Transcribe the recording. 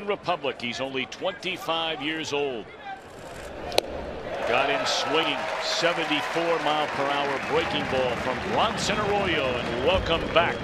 Republic. He's only 25 years old. Got him swinging 74 mile per hour breaking ball from Bronson Arroyo and welcome back